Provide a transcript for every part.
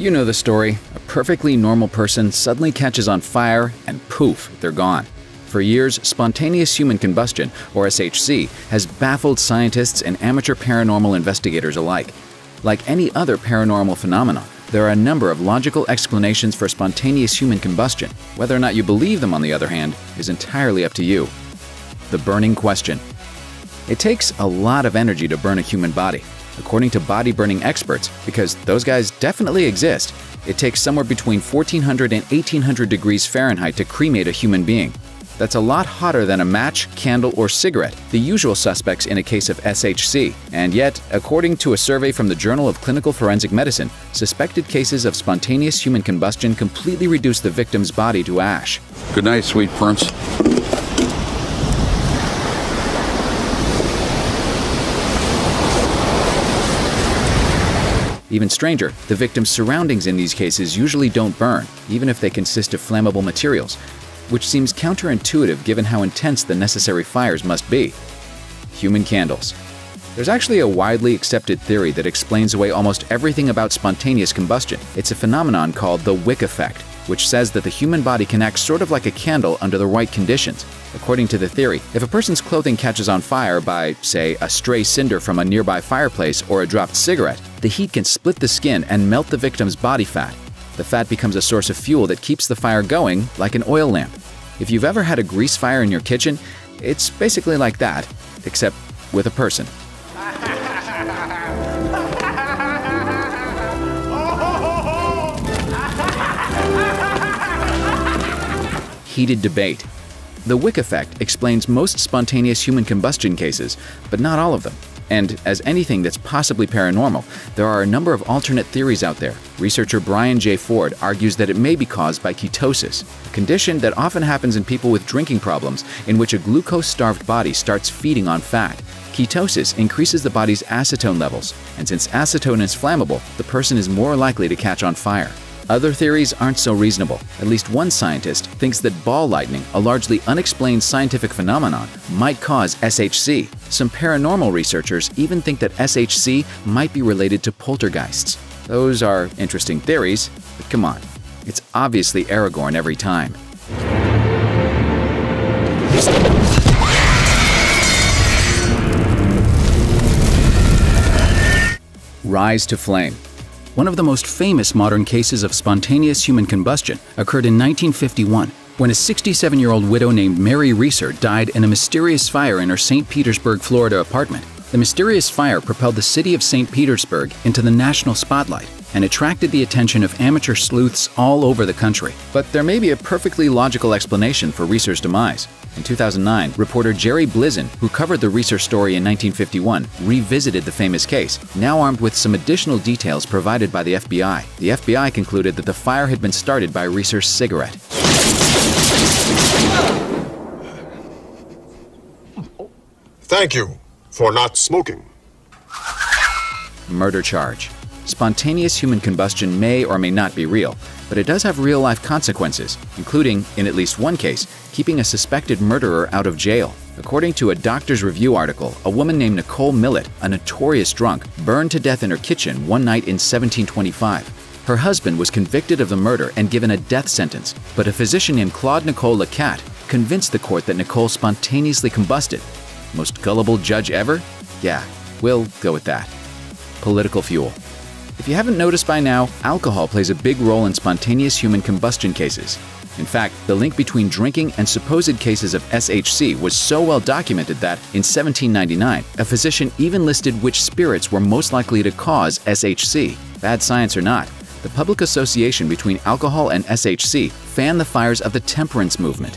You know the story. A perfectly normal person suddenly catches on fire and poof, they're gone. For years, spontaneous human combustion, or SHC, has baffled scientists and amateur paranormal investigators alike. Like any other paranormal phenomenon, there are a number of logical explanations for spontaneous human combustion. Whether or not you believe them, on the other hand, is entirely up to you. The burning question. It takes a lot of energy to burn a human body. According to body burning experts, because those guys definitely exist, it takes somewhere between 1400 and 1800 degrees Fahrenheit to cremate a human being. That's a lot hotter than a match, candle, or cigarette, the usual suspects in a case of SHC. And yet, according to a survey from the Journal of Clinical Forensic Medicine, suspected cases of spontaneous human combustion completely reduce the victim's body to ash. Good night, sweet prince. Even stranger, the victim's surroundings in these cases usually don't burn, even if they consist of flammable materials, which seems counterintuitive given how intense the necessary fires must be. Human candles. There's actually a widely accepted theory that explains away almost everything about spontaneous combustion. It's a phenomenon called the wick effect, which says that the human body can act sort of like a candle under the right conditions. According to the theory, if a person's clothing catches on fire by, say, a stray cinder from a nearby fireplace or a dropped cigarette, the heat can split the skin and melt the victim's body fat, the fat becomes a source of fuel that keeps the fire going, like an oil lamp. If you've ever had a grease fire in your kitchen, it's basically like that, except with a person. Heated debate. The Wick effect explains most spontaneous human combustion cases, but not all of them. And as anything that's possibly paranormal, there are a number of alternate theories out there. Researcher Brian J. Ford argues that it may be caused by ketosis, a condition that often happens in people with drinking problems in which a glucose-starved body starts feeding on fat. Ketosis increases the body's acetone levels, and since acetone is flammable, the person is more likely to catch on fire. Other theories aren't so reasonable. At least one scientist thinks that ball lightning, a largely unexplained scientific phenomenon, might cause SHC. Some paranormal researchers even think that SHC might be related to poltergeists. Those are interesting theories, but come on, it's obviously Aragorn every time. Rise to Flame one of the most famous modern cases of spontaneous human combustion occurred in 1951 when a 67 year old widow named Mary Reeser died in a mysterious fire in her St. Petersburg, Florida apartment. The mysterious fire propelled the city of St. Petersburg into the national spotlight and attracted the attention of amateur sleuths all over the country. But there may be a perfectly logical explanation for Reeser's demise. In 2009, reporter Jerry Blizin, who covered the Reeser story in 1951, revisited the famous case, now armed with some additional details provided by the FBI. The FBI concluded that the fire had been started by Reeser's cigarette. Thank you for not smoking. Murder charge. Spontaneous human combustion may or may not be real, but it does have real life consequences, including, in at least one case, keeping a suspected murderer out of jail. According to a Doctor's Review article, a woman named Nicole Millet, a notorious drunk, burned to death in her kitchen one night in 1725. Her husband was convicted of the murder and given a death sentence, but a physician named Claude Nicole Lecat convinced the court that Nicole spontaneously combusted. Most gullible judge ever? Yeah, we'll go with that. Political fuel. If you haven't noticed by now, alcohol plays a big role in spontaneous human combustion cases. In fact, the link between drinking and supposed cases of SHC was so well documented that, in 1799, a physician even listed which spirits were most likely to cause SHC. Bad science or not, the public association between alcohol and SHC fanned the fires of the temperance movement.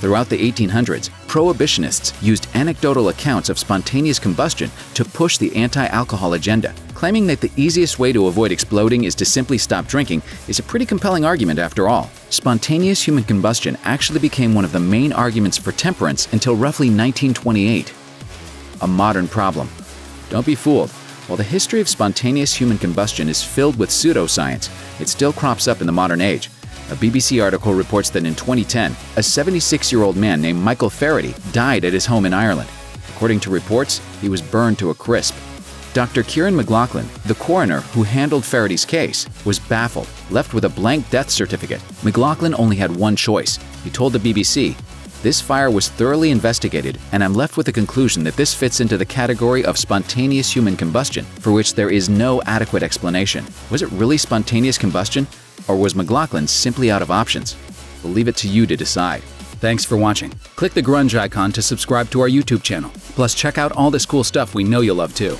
Throughout the 1800s, prohibitionists used anecdotal accounts of spontaneous combustion to push the anti-alcohol agenda. Claiming that the easiest way to avoid exploding is to simply stop drinking is a pretty compelling argument after all. Spontaneous human combustion actually became one of the main arguments for temperance until roughly 1928. A modern problem. Don't be fooled. While the history of spontaneous human combustion is filled with pseudoscience, it still crops up in the modern age. A BBC article reports that in 2010, a 76 year old man named Michael Faherty died at his home in Ireland. According to reports, he was burned to a crisp. Dr. Kieran McLaughlin, the coroner who handled Faherty's case, was baffled, left with a blank death certificate. McLaughlin only had one choice. He told the BBC, This fire was thoroughly investigated, and I'm left with the conclusion that this fits into the category of spontaneous human combustion, for which there is no adequate explanation. Was it really spontaneous combustion, or was McLaughlin simply out of options? We'll leave it to you to decide. Thanks for watching. Click the grunge icon to subscribe to our YouTube channel. Plus, check out all this cool stuff we know you'll love too.